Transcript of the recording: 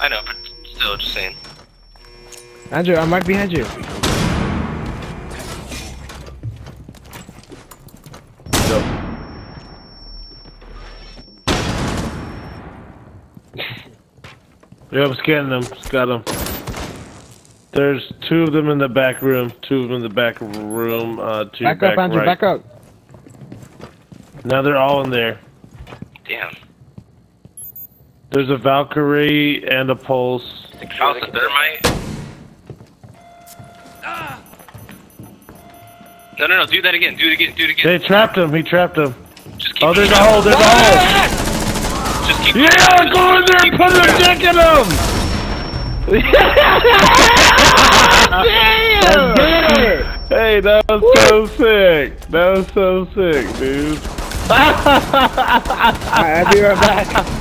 I know, but still, just saying. Andrew, I'm right behind you. Yeah, I'm scanning them. Got them. There's two of them in the back room. Two of them in the back room. Uh, two Back back up, Andrew, right. back up. Now they're all in there. Damn. There's a Valkyrie and a Pulse. House of Thermite. No, no, no, do that again. Do it again. Do it again. They trapped him. He trapped him. Oh, there's a hole. There's a hole. Just keep Yeah, go in there and put their dick in him. Damn! Hey, that was so sick. That was so sick, dude. Alright, I'll be right back.